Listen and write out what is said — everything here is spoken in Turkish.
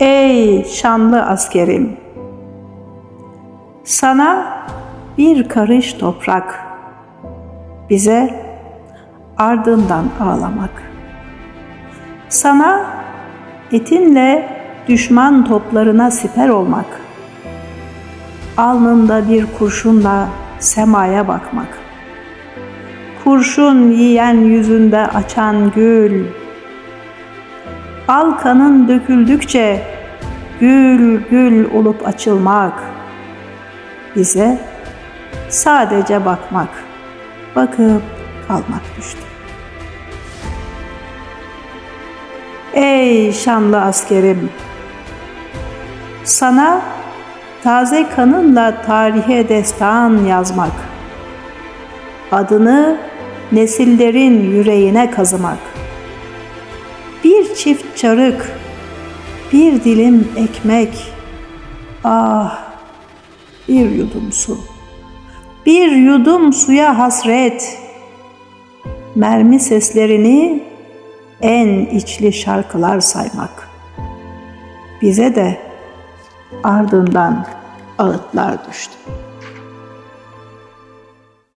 Ey şanlı askerim! Sana bir karış toprak, bize ardından ağlamak. Sana etinle düşman toplarına siper olmak. Alnında bir kurşunla semaya bakmak. Kurşun yiyen yüzünde açan gül. Al kanın döküldükçe gül gül olup açılmak. Bize sadece bakmak, bakıp kalmak düştü. Ey şanlı askerim! Sana taze kanınla tarihe destan yazmak, adını nesillerin yüreğine kazımak, bir çift çarık, bir dilim ekmek, ah bir yudum su, bir yudum suya hasret, mermi seslerini en içli şarkılar saymak. Bize de ardından ağıtlar düştü.